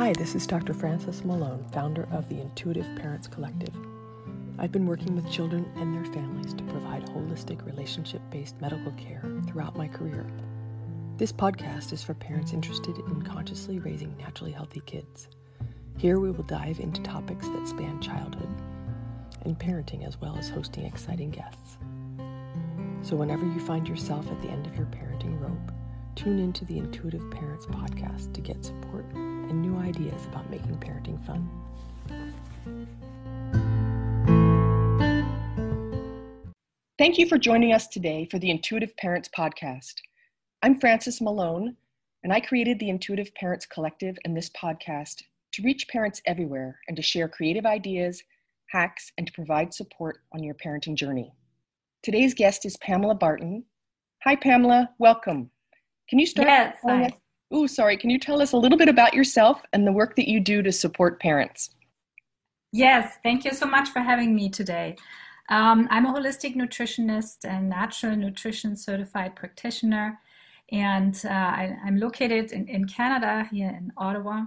Hi, this is Dr. Frances Malone, founder of the Intuitive Parents Collective. I've been working with children and their families to provide holistic relationship based medical care throughout my career. This podcast is for parents interested in consciously raising naturally healthy kids. Here we will dive into topics that span childhood and parenting, as well as hosting exciting guests. So, whenever you find yourself at the end of your parenting rope, tune into the Intuitive Parents podcast to get support and new ideas about making parenting fun. Thank you for joining us today for the Intuitive Parents podcast. I'm Frances Malone, and I created the Intuitive Parents Collective and this podcast to reach parents everywhere and to share creative ideas, hacks, and to provide support on your parenting journey. Today's guest is Pamela Barton. Hi, Pamela. Welcome. Can you start? Yes. Oh, sorry. Can you tell us a little bit about yourself and the work that you do to support parents? Yes. Thank you so much for having me today. Um, I'm a holistic nutritionist and natural nutrition certified practitioner, and uh, I, am located in, in Canada, here in Ottawa.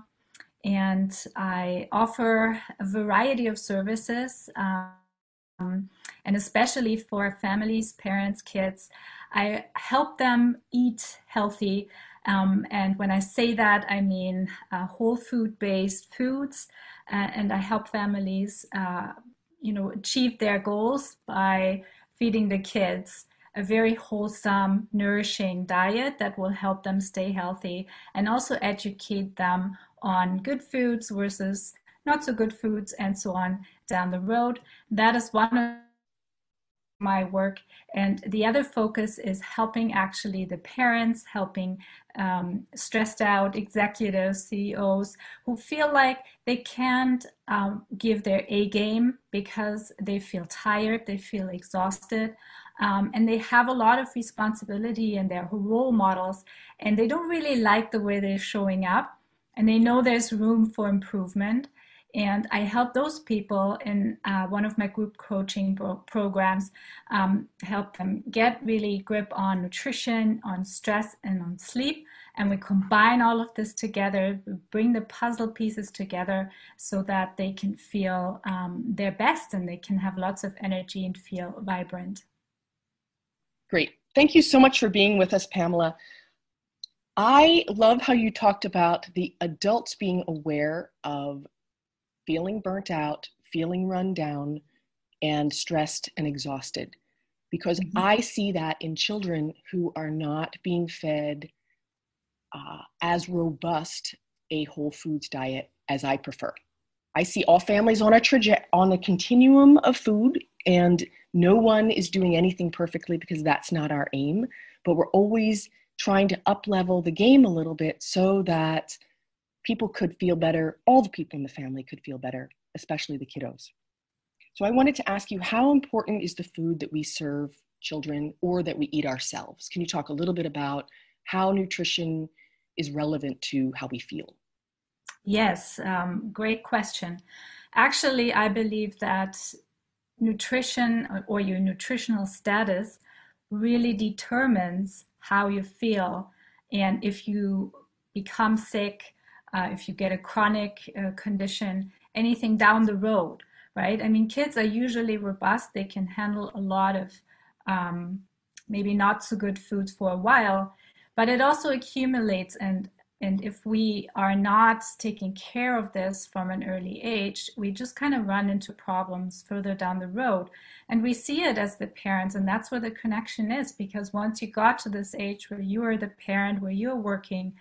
And I offer a variety of services, um, and especially for families, parents, kids. I help them eat healthy um, and when I say that, I mean uh, whole food based foods, uh, and I help families, uh, you know, achieve their goals by feeding the kids a very wholesome, nourishing diet that will help them stay healthy and also educate them on good foods versus not so good foods and so on down the road. That is one of my work. And the other focus is helping actually the parents, helping um, stressed out executives, CEOs who feel like they can't um, give their A game because they feel tired, they feel exhausted. Um, and they have a lot of responsibility and they're role models and they don't really like the way they're showing up and they know there's room for improvement and I help those people in uh, one of my group coaching pro- programs, um, help them get really grip on nutrition, on stress, and on sleep. And we combine all of this together, bring the puzzle pieces together so that they can feel um, their best and they can have lots of energy and feel vibrant. Great. Thank you so much for being with us, Pamela. I love how you talked about the adults being aware of feeling burnt out, feeling run down, and stressed and exhausted. Because mm-hmm. I see that in children who are not being fed uh, as robust a whole foods diet as I prefer. I see all families on a traje- on a continuum of food, and no one is doing anything perfectly because that's not our aim. But we're always trying to up level the game a little bit so that people could feel better, all the people in the family could feel better, especially the kiddos. So I wanted to ask you how important is the food that we serve children or that we eat ourselves? Can you talk a little bit about how nutrition is relevant to how we feel? Yes, um, great question. Actually, I believe that nutrition or your nutritional status really determines how you feel. And if you become sick, uh, if you get a chronic uh, condition, anything down the road, right? I mean, kids are usually robust. They can handle a lot of um, maybe not so good foods for a while, but it also accumulates. And, and if we are not taking care of this from an early age, we just kind of run into problems further down the road. And we see it as the parents, and that's where the connection is because once you got to this age where you are the parent, where you're working,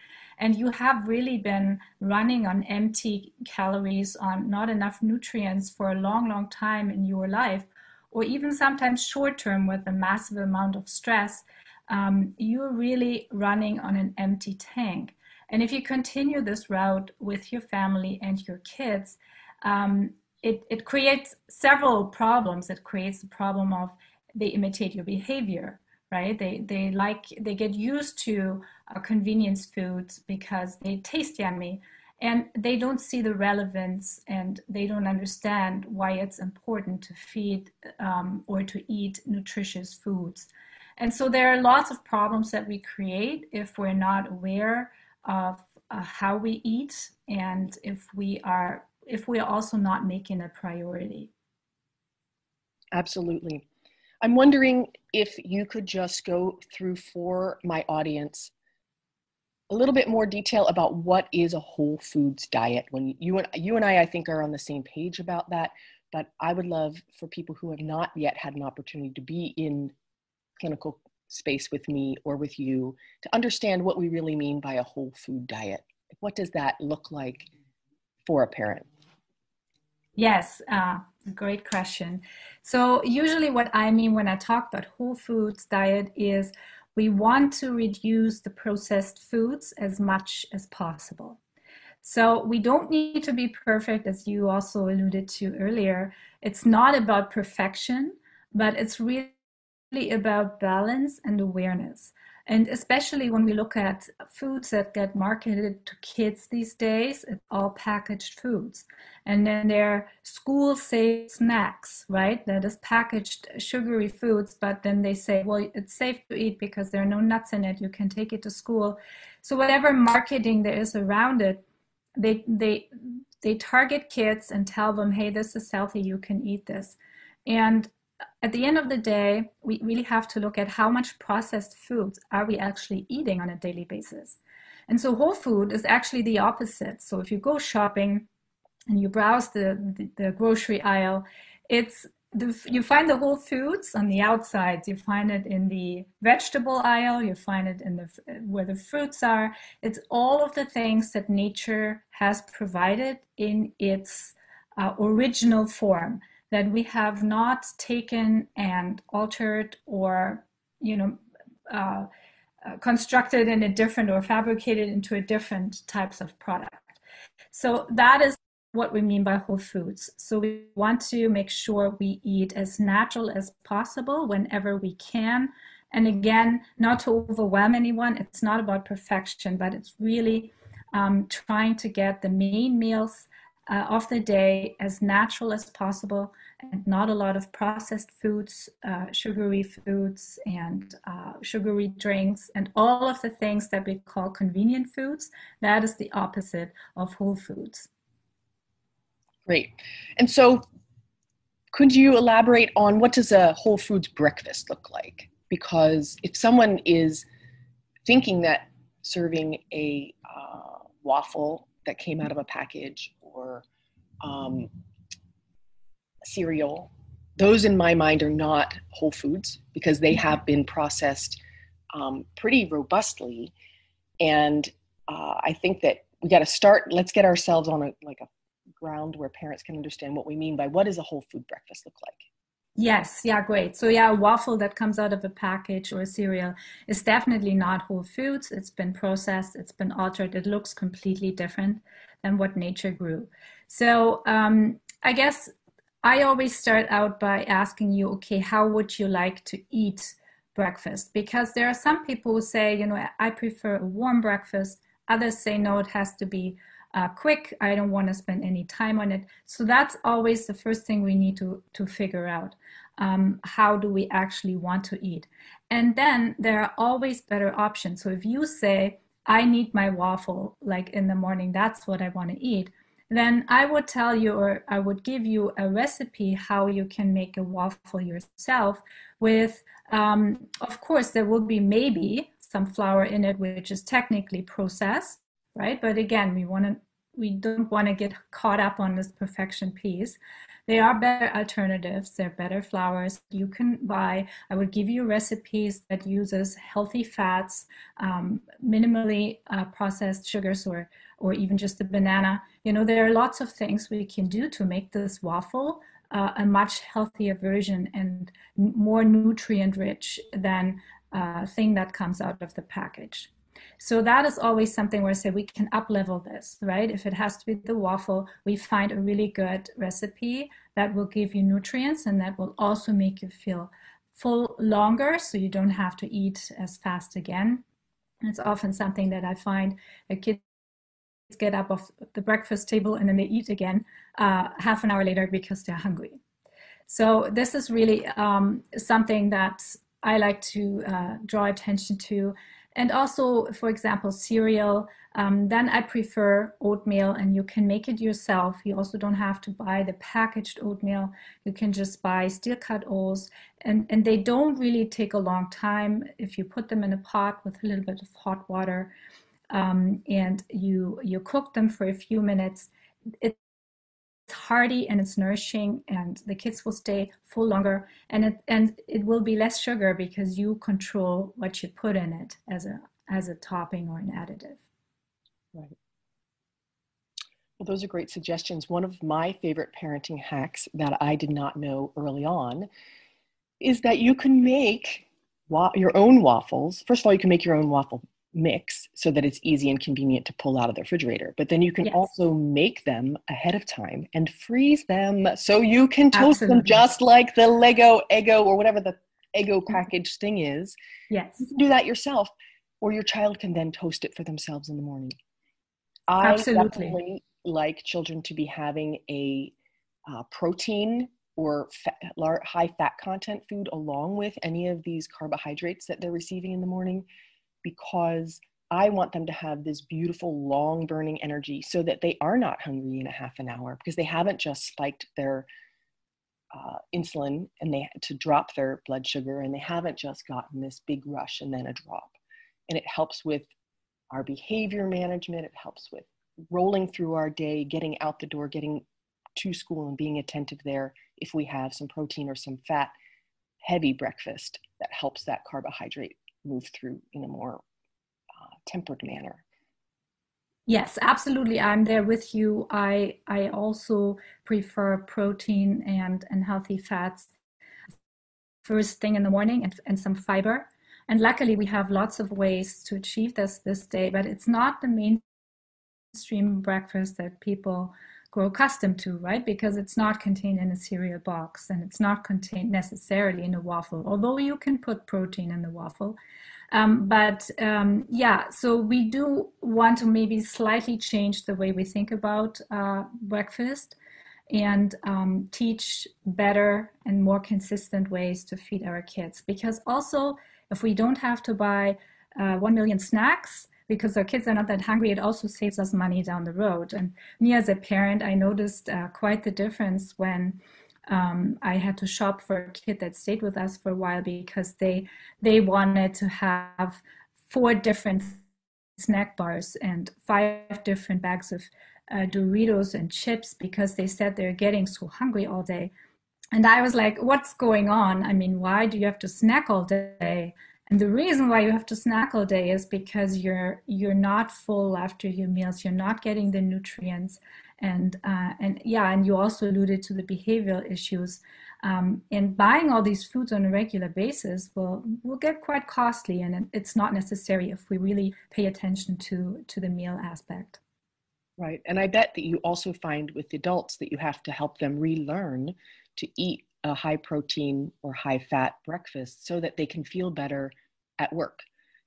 and you have really been running on empty calories, on not enough nutrients for a long, long time in your life, or even sometimes short term with a massive amount of stress, um, you're really running on an empty tank. And if you continue this route with your family and your kids, um, it, it creates several problems. It creates the problem of they imitate your behavior right? They they like they get used to uh, convenience foods because they taste yummy, and they don't see the relevance and they don't understand why it's important to feed um, or to eat nutritious foods. And so there are lots of problems that we create if we're not aware of uh, how we eat and if we are if we are also not making a priority. Absolutely. I'm wondering if you could just go through for my audience a little bit more detail about what is a whole foods diet. When you and you and I, I think, are on the same page about that. But I would love for people who have not yet had an opportunity to be in clinical space with me or with you to understand what we really mean by a whole food diet. What does that look like for a parent? Yes, uh, great question. So, usually, what I mean when I talk about whole foods diet is we want to reduce the processed foods as much as possible. So, we don't need to be perfect, as you also alluded to earlier. It's not about perfection, but it's really about balance and awareness. And especially when we look at foods that get marketed to kids these days, it's all packaged foods. And then there are school safe snacks, right? That is packaged sugary foods, but then they say, well, it's safe to eat because there are no nuts in it. You can take it to school. So whatever marketing there is around it, they they they target kids and tell them, hey, this is healthy, you can eat this. And at the end of the day, we really have to look at how much processed foods are we actually eating on a daily basis. And so whole food is actually the opposite. So if you go shopping and you browse the, the, the grocery aisle, it's the, you find the whole foods on the outside. You find it in the vegetable aisle. You find it in the where the fruits are. It's all of the things that nature has provided in its uh, original form that we have not taken and altered or you know uh, uh, constructed in a different or fabricated into a different types of product. So that is what we mean by whole foods. So we want to make sure we eat as natural as possible whenever we can. And again not to overwhelm anyone it's not about perfection but it's really um, trying to get the main meals uh, of the day as natural as possible and not a lot of processed foods, uh, sugary foods, and uh, sugary drinks, and all of the things that we call convenient foods. That is the opposite of whole foods. Great. And so, could you elaborate on what does a whole foods breakfast look like? Because if someone is thinking that serving a uh, waffle that came out of a package or um, cereal, those in my mind are not whole foods because they have been processed um, pretty robustly. And uh, I think that we got to start, let's get ourselves on a, like a ground where parents can understand what we mean by what does a whole food breakfast look like? Yes, yeah, great. So yeah, a waffle that comes out of a package or a cereal is definitely not whole foods. It's been processed, it's been altered, it looks completely different than what nature grew. So um, I guess I always start out by asking you, okay, how would you like to eat breakfast? Because there are some people who say, you know, I prefer a warm breakfast. Others say, no, it has to be uh, quick. I don't want to spend any time on it. So that's always the first thing we need to, to figure out. Um, how do we actually want to eat? And then there are always better options. So if you say, I need my waffle like in the morning, that's what I want to eat, then I would tell you or I would give you a recipe how you can make a waffle yourself with, um, of course, there will be maybe some flour in it, which is technically processed, right? But again, we want to, we don't want to get caught up on this perfection piece. There are better alternatives. There are better flours you can buy. I would give you recipes that uses healthy fats, um, minimally uh, processed sugars, or or even just a banana. You know, there are lots of things we can do to make this waffle uh, a much healthier version and more nutrient rich than a uh, thing that comes out of the package. So that is always something where I say we can up level this, right? If it has to be the waffle, we find a really good recipe that will give you nutrients and that will also make you feel full longer so you don't have to eat as fast again. It's often something that I find a kid get up off the breakfast table and then they eat again uh, half an hour later because they're hungry. So this is really um, something that I like to uh, draw attention to and also, for example, cereal. Um, then I prefer oatmeal, and you can make it yourself. You also don't have to buy the packaged oatmeal. You can just buy steel cut oats, and, and they don't really take a long time if you put them in a pot with a little bit of hot water um, and you you cook them for a few minutes. It's hearty and it's nourishing, and the kids will stay full longer, and it and it will be less sugar because you control what you put in it as a as a topping or an additive. Right. Well, those are great suggestions. One of my favorite parenting hacks that I did not know early on is that you can make your own waffles. First of all, you can make your own waffle mix so that it's easy and convenient to pull out of the refrigerator. But then you can yes. also make them ahead of time and freeze them so you can toast Absolutely. them just like the Lego Eggo or whatever the Eggo mm-hmm. package thing is. Yes. You can do that yourself, or your child can then toast it for themselves in the morning. I Absolutely. definitely like children to be having a uh, protein or fat, high fat content food along with any of these carbohydrates that they're receiving in the morning because I want them to have this beautiful, long burning energy so that they are not hungry in a half an hour because they haven't just spiked their uh, insulin and they had to drop their blood sugar and they haven't just gotten this big rush and then a drop. And it helps with our behavior management, it helps with rolling through our day, getting out the door, getting to school and being attentive there if we have some protein or some fat heavy breakfast that helps that carbohydrate move through in a more uh, tempered manner. Yes, absolutely. I'm there with you. I I also prefer protein and and healthy fats first thing in the morning and, and some fiber. And luckily we have lots of ways to achieve this this day, but it's not the mainstream breakfast that people grow accustomed to, right? Because it's not contained in a cereal box and it's not contained necessarily in a waffle, although you can put protein in the waffle. Um, but um, yeah, so we do want to maybe slightly change the way we think about uh, breakfast and um, teach better and more consistent ways to feed our kids. Because also, if we don't have to buy uh, 1 million snacks, because our kids are not that hungry, it also saves us money down the road. And me as a parent, I noticed uh, quite the difference when um, I had to shop for a kid that stayed with us for a while because they they wanted to have four different snack bars and five different bags of uh, Doritos and chips because they said they're getting so hungry all day. And I was like, what's going on? I mean, why do you have to snack all day? And the reason why you have to snack all day is because you're you're not full after your meals. You're not getting the nutrients, and uh, and yeah, and you also alluded to the behavioral issues. Um, and buying all these foods on a regular basis will will get quite costly, and it's not necessary if we really pay attention to to the meal aspect. Right, and I bet that you also find with adults that you have to help them relearn to eat a high protein or high fat breakfast so that they can feel better at work.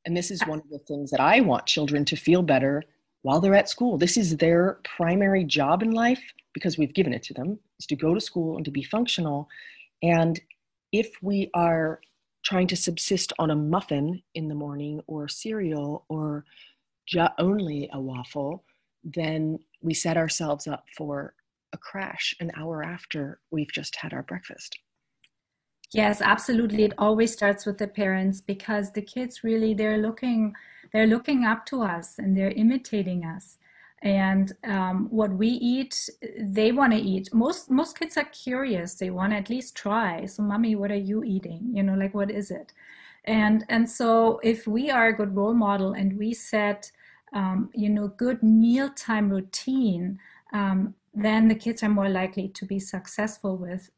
And this is one of the things that I want children to feel better while they're at school. This is their primary job in life because we've given it to them is to go to school and to be functional. And if we are trying to subsist on a muffin in the morning or cereal or ju- only a waffle, then we set ourselves up for a crash an hour after we've just had our breakfast. Yes, absolutely. It always starts with the parents because the kids really they're looking they're looking up to us and they're imitating us. And um, what we eat, they want to eat. Most most kids are curious. They want to at least try. So, mommy, what are you eating? You know, like what is it? And and so if we are a good role model and we set, um, you know, good mealtime routine, um, then the kids are more likely to be successful with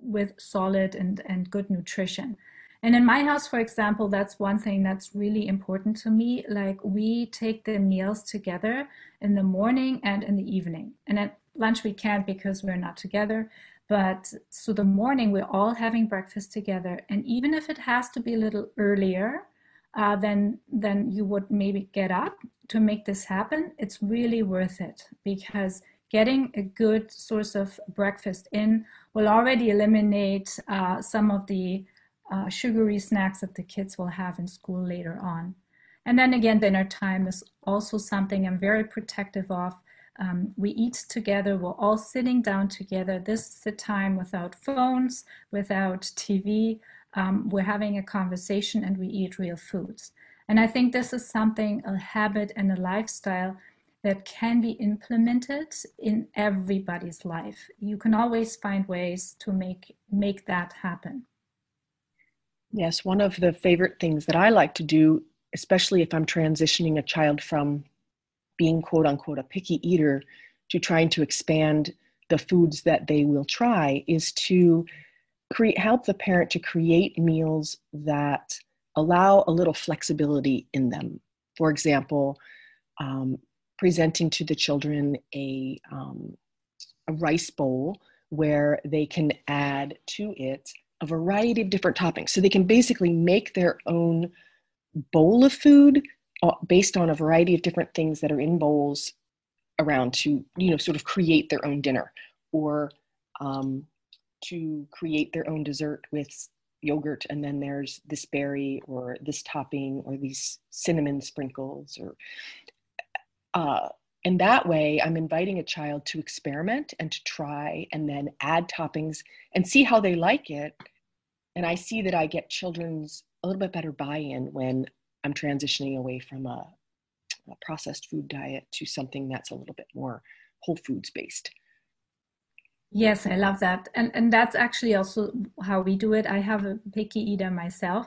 with solid and, and good nutrition. And in my house, for example, that's one thing that's really important to me. Like we take the meals together in the morning and in the evening. And at lunch we can't because we're not together. But so the morning we're all having breakfast together. And even if it has to be a little earlier uh, than than you would maybe get up to make this happen, it's really worth it because getting a good source of breakfast in will already eliminate uh, some of the uh, sugary snacks that the kids will have in school later on. And then again, dinner time is also something I'm very protective of. Um, we eat together, we're all sitting down together. This is the time without phones, without TV. Um, we're having a conversation and we eat real foods. And I think this is something, a habit and a lifestyle that can be implemented in everybody's life. You can always find ways to make, make that happen. Yes, one of the favorite things that I like to do, especially if I'm transitioning a child from being quote unquote a picky eater to trying to expand the foods that they will try, is to create help the parent to create meals that allow a little flexibility in them. For example, um, presenting to the children a, um, a rice bowl where they can add to it a variety of different toppings. So they can basically make their own bowl of food uh, based on a variety of different things that are in bowls around to, you know, sort of create their own dinner or um, to create their own dessert with yogurt and then there's this berry or this topping or these cinnamon sprinkles or uh, and that way i'm inviting a child to experiment and to try and then add toppings and see how they like it and i see that i get children's a little bit better buy-in when i'm transitioning away from a, a processed food diet to something that's a little bit more whole foods based Yes, I love that. And and that's actually also how we do it. I have a picky eater myself.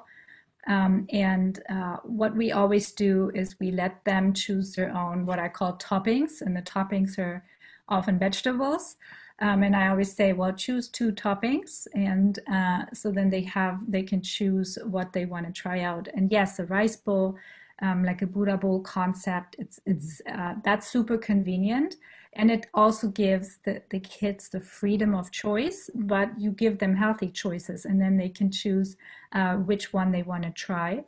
Um, and uh, what we always do is we let them choose their own what I call toppings, and the toppings are often vegetables. Um, and I always say, well, choose two toppings, and uh, so then they have they can choose what they want to try out. And yes, a rice bowl, um, like a Buddha bowl concept, it's it's uh, that's super convenient and it also gives the, the kids the freedom of choice but you give them healthy choices and then they can choose uh, which one they want to try.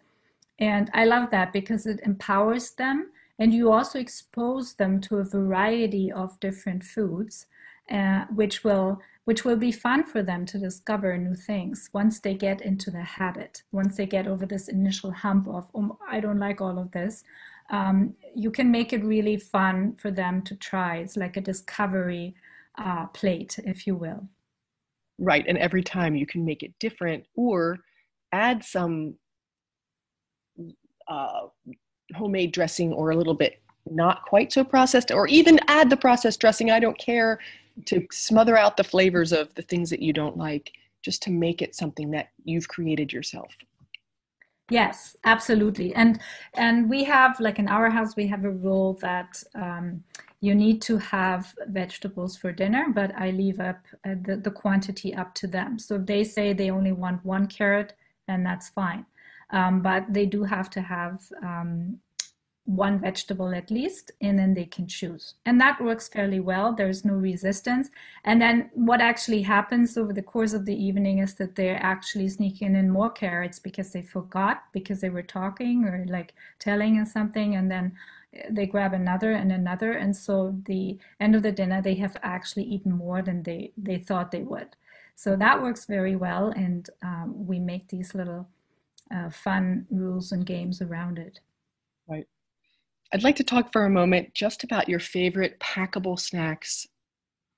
And i love that because it empowers them and you also expose them to a variety of different foods uh, which will which will be fun for them to discover new things once they get into the habit once they get over this initial hump of oh, i don't like all of this um, you can make it really fun for them to try. It's like a discovery uh, plate, if you will. Right, and every time you can make it different or add some uh, homemade dressing or a little bit not quite so processed, or even add the processed dressing. I don't care to smother out the flavors of the things that you don't like, just to make it something that you've created yourself. Yes, absolutely. And and we have like in our house we have a rule that um, you need to have vegetables for dinner, but I leave up uh, the, the quantity up to them. So if they say they only want one carrot, then that's fine. Um, but they do have to have um, one vegetable at least, and then they can choose. And that works fairly well. There's no resistance. And then what actually happens over the course of the evening is that they're actually sneaking in more carrots because they forgot, because they were talking or like telling us something, and then they grab another and another. And so the end of the dinner, they have actually eaten more than they, they thought they would. So that works very well. And um, we make these little uh, fun rules and games around it. I'd like to talk for a moment just about your favorite packable snacks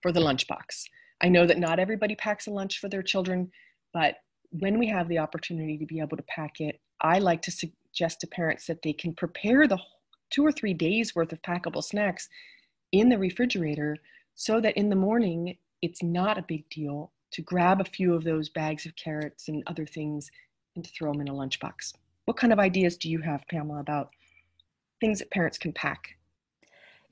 for the lunchbox. I know that not everybody packs a lunch for their children, but when we have the opportunity to be able to pack it, I like to suggest to parents that they can prepare the two or three days worth of packable snacks in the refrigerator so that in the morning it's not a big deal to grab a few of those bags of carrots and other things and to throw them in a lunchbox. What kind of ideas do you have, Pamela, about things that parents can pack.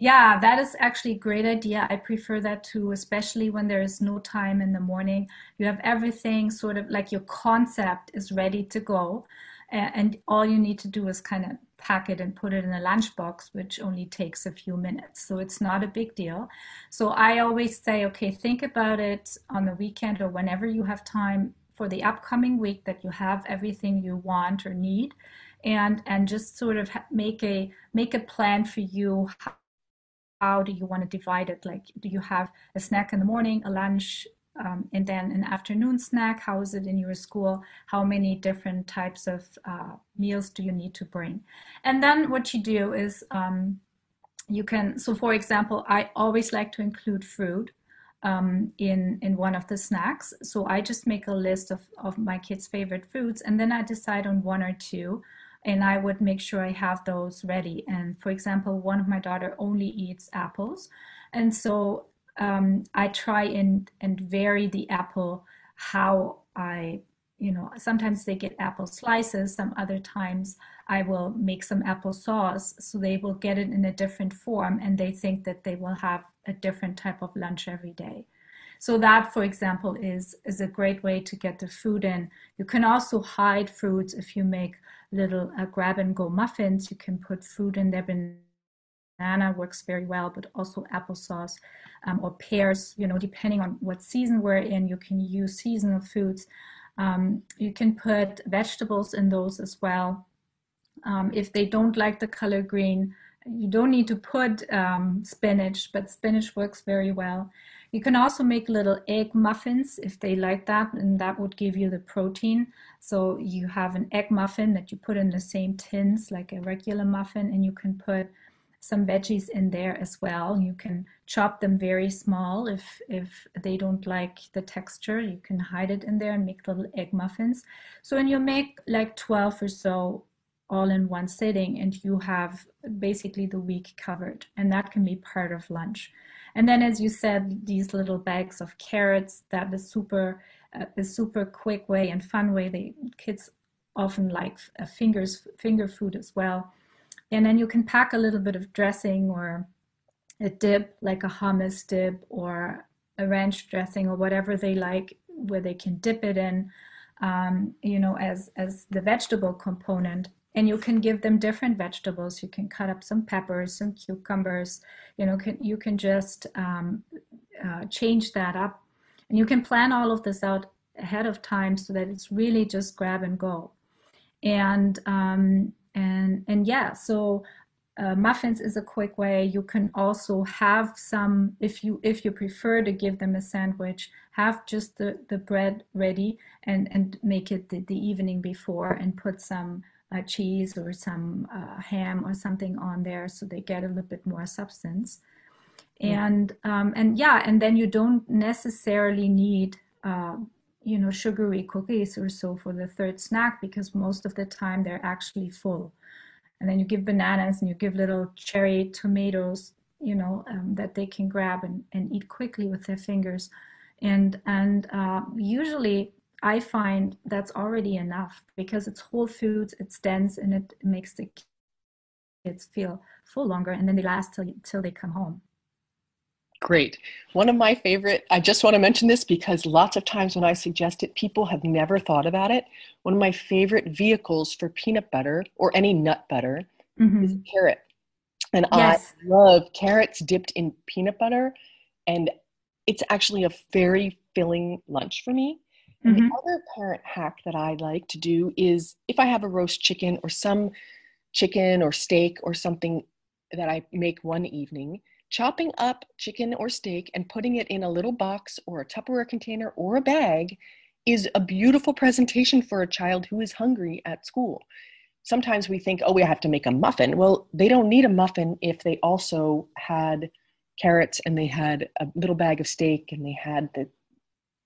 Yeah, that is actually a great idea. I prefer that too, especially when there is no time in the morning. You have everything sort of like your concept is ready to go. And all you need to do is kind of pack it and put it in a lunchbox, which only takes a few minutes. So it's not a big deal. So I always say, okay, think about it on the weekend or whenever you have time for the upcoming week that you have everything you want or need and and just sort of make a make a plan for you how, how do you want to divide it like do you have a snack in the morning a lunch um, and then an afternoon snack. How is it in your school? How many different types of uh, meals do you need to bring? And then what you do is um, you can, so for example, I always like to include fruit um, in, in one of the snacks. So I just make a list of, of my kids' favorite foods and then I decide on one or two and I would make sure I have those ready. And for example, one of my daughter only eats apples. And so um, I try and, and vary the apple how I, you know, sometimes they get apple slices, some other times I will make some apple sauce so they will get it in a different form and they think that they will have a different type of lunch every day. So that, for example, is, is a great way to get the food in. You can also hide fruits if you make little uh, grab and go muffins. You can put fruit in there. Banana works very well, but also applesauce um, or pears, you know, depending on what season we're in, you can use seasonal foods. Um, you can put vegetables in those as well. Um, if they don't like the color green, you don't need to put um, spinach, but spinach works very well. You can also make little egg muffins if they like that, and that would give you the protein. So you have an egg muffin that you put in the same tins like a regular muffin, and you can put some veggies in there as well. You can chop them very small if if they don't like the texture. You can hide it in there and make little egg muffins. So when you make like 12 or so all in one sitting and you have basically the week covered and that can be part of lunch and then as you said these little bags of carrots that is super uh, a super quick way and fun way the kids often like uh, fingers finger food as well. And then you can pack a little bit of dressing or a dip like a hummus dip or a ranch dressing or whatever they like where they can dip it in um, you know as as the vegetable component and you can give them different vegetables. You can cut up some peppers, some cucumbers. You know, can, you can just um, uh, change that up, and you can plan all of this out ahead of time so that it's really just grab and go. And um, and and yeah, so uh, muffins is a quick way. You can also have some, if you if you prefer to give them a sandwich, have just the, the bread ready and and make it the, the evening before and put some uh, cheese or some uh, ham or something on there so they get a little bit more substance. And um, and yeah and then you don't necessarily need uh, you know sugary cookies or so for the third snack because most of the time they're actually full. And then you give bananas and you give little cherry tomatoes you know um, that they can grab and, and eat quickly with their fingers. And and uh, usually I find that's already enough because it's whole foods, it's dense, and it makes the kids feel full longer, and then they last till, till they come home. Great. One of my favorite, I just want to mention this because lots of times when I suggest it, people have never thought about it. One of my favorite vehicles for peanut butter or any nut butter mm-hmm. is carrot. And yes. I love carrots dipped in peanut butter. And it's actually a very filling lunch for me. Mm-hmm. the other parent hack that I like to do is if I have a roast chicken or some chicken or steak or something that I make one evening, chopping up chicken or steak and putting it in a little box or a Tupperware container or a bag is a beautiful presentation for a child who is hungry at school. Sometimes we think, oh, we have to make a muffin. Well, they don't need a muffin if they also had carrots and they had a little bag of steak and they had the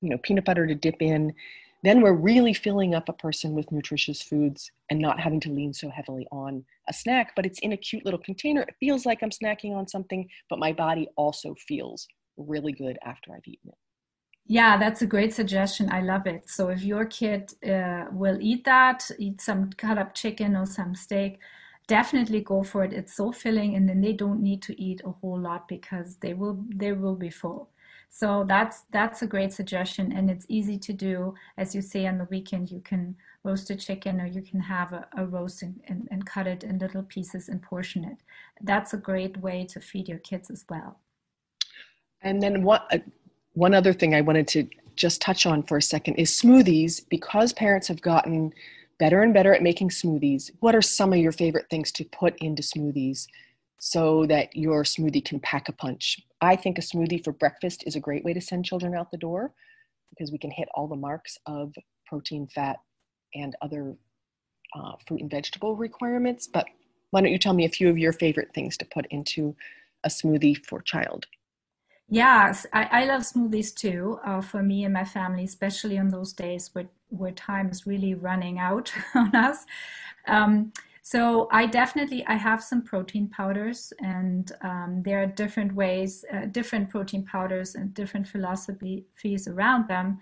you know peanut butter to dip in then we're really filling up a person with nutritious foods and not having to lean so heavily on a snack but it's in a cute little container it feels like i'm snacking on something but my body also feels really good after i've eaten it yeah, that's a great suggestion. I love it. So if your kid uh, will eat that, eat some cut up chicken or some steak, definitely go for it. It's so filling, and then they don't need to eat a whole lot because they will they will be full. So that's that's a great suggestion, and it's easy to do. As you say, on the weekend, you can roast a chicken, or you can have a, a roast and, and, and cut it in little pieces and portion it. That's a great way to feed your kids as well. And then what? Uh, one other thing I wanted to just touch on for a second is smoothies. Because parents have gotten better and better at making smoothies, what are some of your favorite things to put into smoothies so that your smoothie can pack a punch? I think a smoothie for breakfast is a great way to send children out the door. because we can hit all the marks of protein, fat, and other uh, fruit and vegetable requirements. But why don't you tell me a few of your favorite things to put into a smoothie for child? Yes, I, I love smoothies too. Uh, for me and my family, especially on those days where where time is really running out on us. Um, so I definitely I have some protein powders, and um, there are different ways, uh, different protein powders, and different philosophies around them.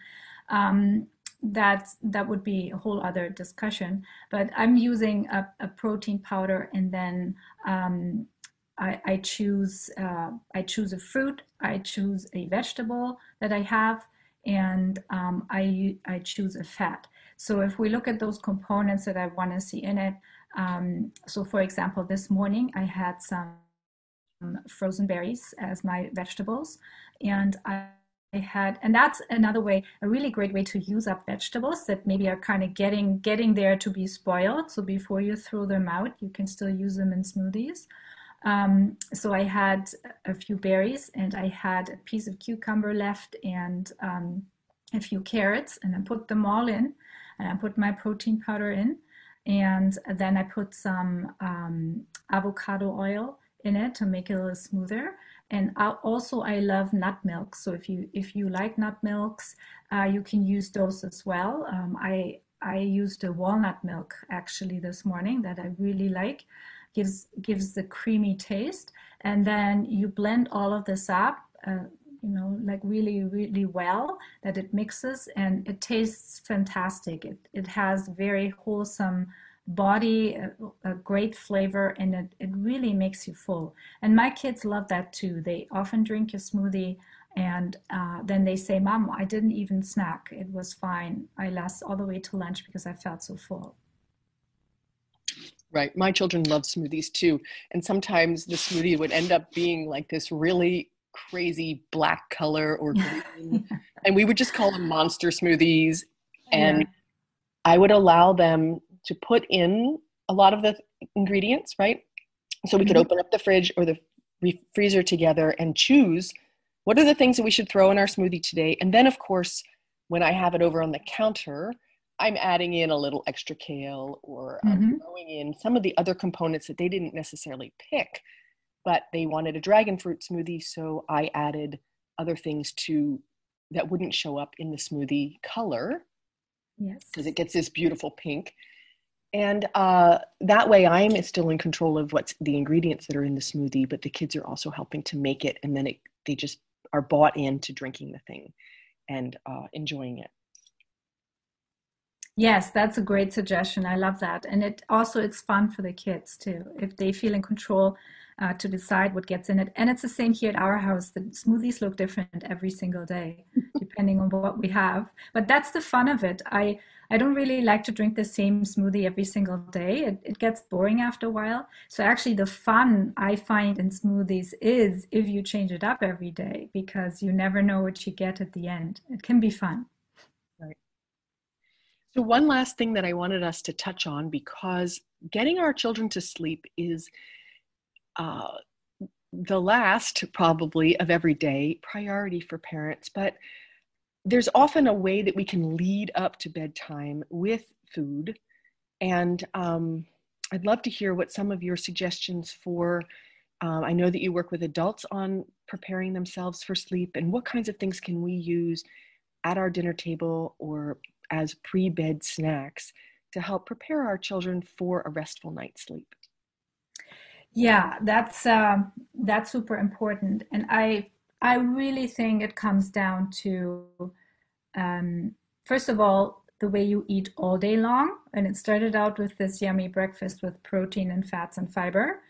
Um, that that would be a whole other discussion. But I'm using a, a protein powder, and then um, I, I choose uh, I choose a fruit, I choose a vegetable that I have, and um, I I choose a fat. So if we look at those components that I want to see in it, um, so for example, this morning I had some frozen berries as my vegetables, and I had, and that's another way, a really great way to use up vegetables that maybe are kind of getting getting there to be spoiled. So before you throw them out, you can still use them in smoothies. Um, so I had a few berries and I had a piece of cucumber left and um, a few carrots and I put them all in and I put my protein powder in and then I put some um, avocado oil in it to make it a little smoother. And also I love nut milk. So if you if you like nut milks uh, you can use those as well. Um, I I used a walnut milk actually this morning that I really like. Gives gives the creamy taste. And then you blend all of this up uh, you know like really really well that it mixes and it tastes fantastic. It, it has very wholesome body a, a, great flavor and it, it really makes you full. And my kids love that too. They often drink a smoothie and uh, then they say mom i didn't even snack. It was fine. I last all the way to lunch because i felt so full. Right. My children love smoothies too. And sometimes the smoothie would end up being like this really crazy black color or green. and we would just call them monster smoothies. And yeah. I would allow them to put in a lot of the ingredients, right? So we mm-hmm. could open up the fridge or the freezer together and choose what are the things that we should throw in our smoothie today. And then, of course, when I have it over on the counter, I'm adding in a little extra kale or mm-hmm. throwing in some of the other components that they didn't necessarily pick, but they wanted a dragon fruit smoothie, so I added other things to that wouldn't show up in the smoothie color. Yes, because it gets this beautiful pink, and uh, that way I'm still in control of what's the ingredients that are in the smoothie, but the kids are also helping to make it, and then it, they just are bought into drinking the thing and uh, enjoying it. Yes, that's a great suggestion. I love that. And it also it's fun for the kids too. If they feel in control uh, to decide what gets in it. And it's the same here at our house. The smoothies look different every single day, depending on what we have. But that's the fun of it. I I don't really like to drink the same smoothie every single day. It, it gets boring after a while. So actually the fun I find in smoothies is if you change it up every day because you never know what you get at the end. It can be fun. So, one last thing that I wanted us to touch on because getting our children to sleep is uh, the last, probably, of every day priority for parents. But there's often a way that we can lead up to bedtime with food. And um, I'd love to hear what some of your suggestions for. Um, I know that you work with adults on preparing themselves for sleep, and what kinds of things can we use at our dinner table or as pre bed snacks to help prepare our children for a restful night's sleep? Yeah, that's uh, that's super important, and I I really think it comes down to um, first of all the way you eat all day long, and it started out with this yummy breakfast with protein and fats and fiber.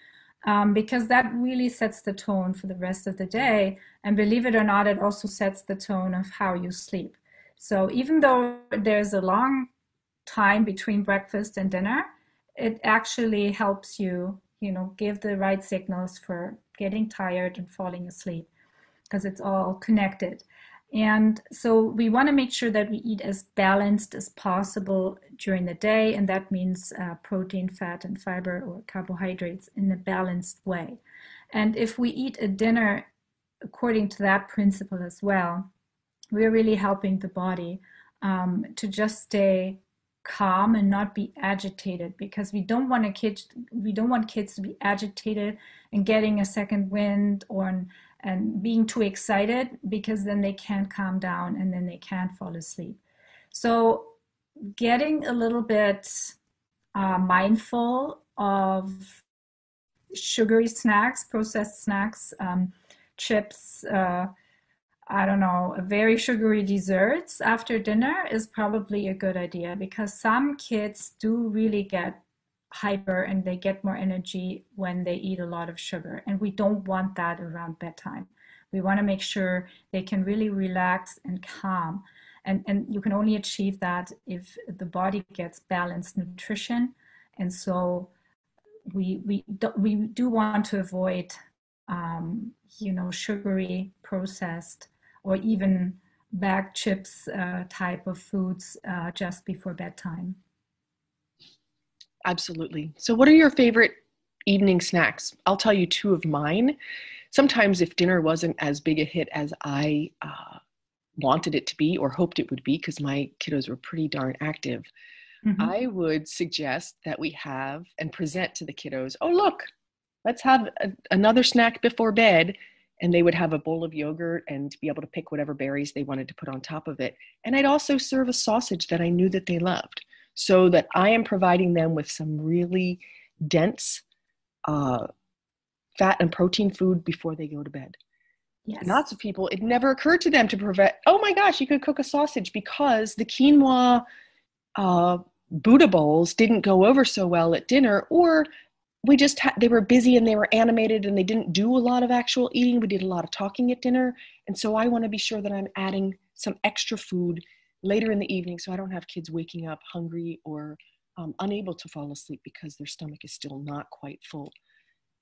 Um, because that really sets the tone for the rest of the day. And believe it or not, it also sets the tone of how you sleep. So even though there's a long time between breakfast and dinner, it actually helps you, you know, give the right signals for getting tired and falling asleep because it's all connected. And so we want to make sure that we eat as balanced as possible during the day, and that means uh, protein, fat, and fiber or carbohydrates in a balanced way. And if we eat a dinner according to that principle as well, we're really helping the body um, to just stay calm and not be agitated because we don't want a kid we don't want kids to be agitated and getting a second wind or and being too excited because then they can't calm down and then they can't fall asleep. So getting a little bit uh, mindful of sugary snacks processed snacks um, chips uh, I don't know, very sugary desserts after dinner is probably a good idea because some kids do really get hyper and they get more energy when they eat a lot of sugar. And we don't want that around bedtime. We want to make sure they can really relax and calm. And, and you can only achieve that if the body gets balanced nutrition. And so we, we, do, we do want to avoid, um, you know, sugary processed or even bag chips uh, type of foods uh, just before bedtime. Absolutely. So, what are your favorite evening snacks? I'll tell you two of mine. Sometimes, if dinner wasn't as big a hit as I uh, wanted it to be or hoped it would be, because my kiddos were pretty darn active, mm-hmm. I would suggest that we have and present to the kiddos oh, look, let's have a, another snack before bed and they would have a bowl of yogurt and be able to pick whatever berries they wanted to put on top of it. And I'd also serve a sausage that I knew that they loved so that I am providing them with some really dense uh, fat and protein food before they go to bed. Yes. Lots of people, it never occurred to them to prevent, oh my gosh, you could cook a sausage because the quinoa uh, Buddha bowls didn't go over so well at dinner, or we just had they were busy and they were animated and they didn't do a lot of actual eating. We did a lot of talking at dinner. And so i want to be sure that i'm adding some extra food later in the evening so i don't have kids waking up hungry or um, unable to fall asleep because their stomach is still not quite full.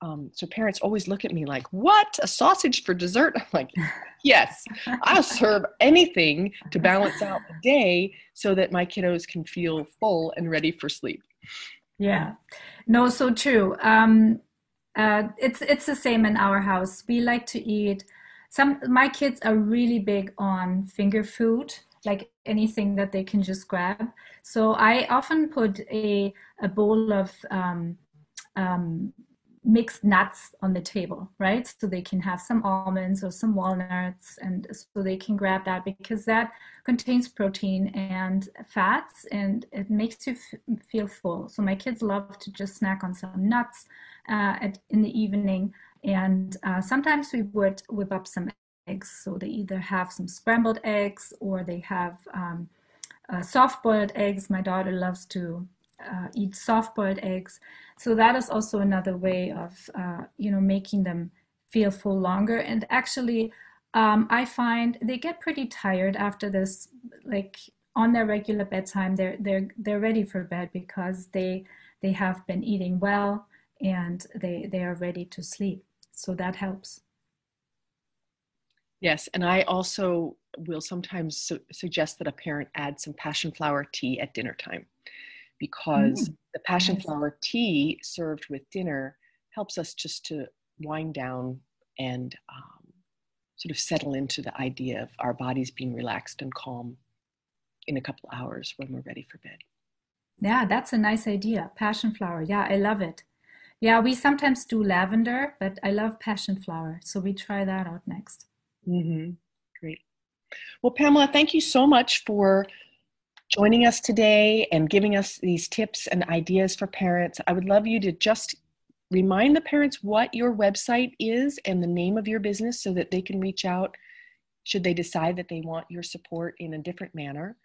Um, so parents always look at me like what? A sausage for dessert? I'm like yes. I'll serve anything to balance out the day so that my kiddos can feel full and ready for sleep yeah, no, so true. Um, uh, it's it's the same in our house. We like to eat. Some my kids are really big on finger food, like anything that they can just grab. So I often put a a bowl of um, um, mixed nuts on the table, right? So they can have some almonds or some walnuts, and so they can grab that because that contains protein and fats, and it makes you f- feel full. So my kids love to just snack on some nuts uh, at, in the evening, and uh, sometimes we would whip up some eggs. So they either have some scrambled eggs or they have um, uh, soft-boiled eggs. My daughter loves to uh, eat soft-boiled eggs. So that is also another way of uh, you know making them feel full longer. And actually, um, I find they get pretty tired after this. Like on their regular bedtime, they're they're they're ready for bed because they they have been eating well and they they are ready to sleep. So that helps. Yes, and I also will sometimes su- suggest that a parent add some passion flower tea at dinner time because mm, the passion nice. flower tea served with dinner helps us just to wind down and um, sort of settle into the idea of our bodies being relaxed and calm in a couple hours when we're ready for bed. Yeah, that's a nice idea. Passion flower. Yeah, I love it. Yeah, we sometimes do lavender, but I love passion flower. So we try that out next. Mm-hmm. Great. Well, Pamela, thank you so much for joining us today and giving us these tips and ideas for parents. I would love you to just remind the parents what your website is and the name of your business so that they can reach out should they decide that they want your support in a different manner.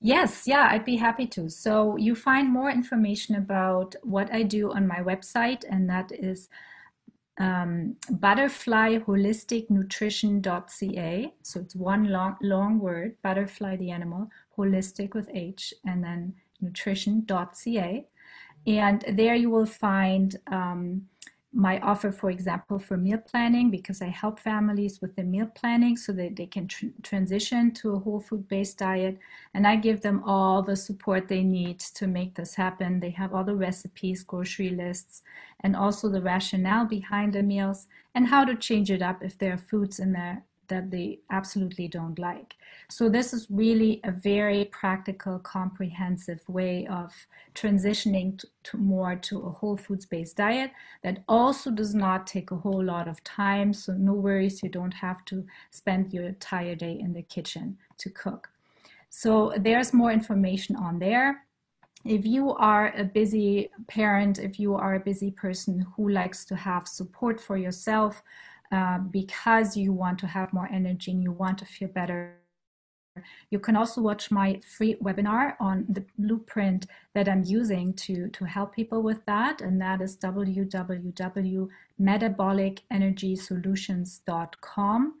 Yes, yeah, I'd be happy to. So you find more information about what I do on my website, and that is um, butterflyholisticnutrition.ca. So it's one long, long word, butterfly the animal, holistic with H, and then nutrition.ca. And there you will find um, my offer, for example, for meal planning, because I help families with the meal planning so that they can tr- transition to a whole food based diet. And I give them all the support they need to make this happen. They have all the recipes, grocery lists, and also the rationale behind the meals and how to change it up if there are foods in their that they absolutely don't like. So this is really a very practical, comprehensive way of transitioning to, to more to a whole foods-based diet that also does not take a whole lot of time. So no worries, you don't have to spend your entire day in the kitchen to cook. So there's more information on there if you are a busy parent, if you are a busy person who likes to have support for yourself uh, because you want to have more energy and you want to feel better, you can also watch my free webinar on the blueprint that I'm using to, to help people with that. And that is www.metabolicenergysolutions.com.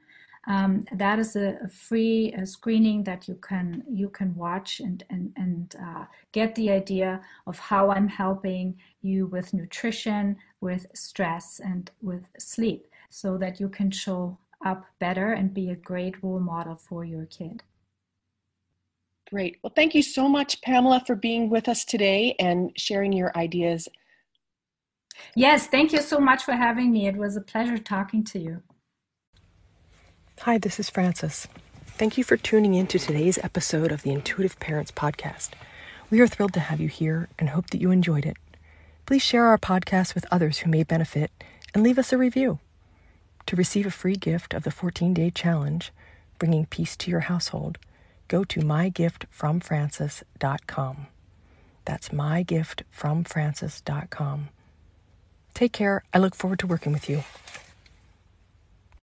Um, that is a, a free screening that you can you can watch and and and uh, get the idea of how I'm helping you with nutrition, with stress, and with sleep, so that you can show up better and be a great role model for your kid. Great. Well, thank you so much, Pamela, for being with us today and sharing your ideas. Yes, thank you so much for having me. It was a pleasure talking to you. Hi, this is Frances. Thank you for tuning in to today's episode of the Intuitive Parents Podcast. We are thrilled to have you here and hope that you enjoyed it. Please share our podcast with others who may benefit and leave us a review. To receive a free gift of the 14 day challenge, Bringing Peace to Your Household, go to mygiftfromfrances.com. That's mygiftfromfrances.com. Take care. I look forward to working with you.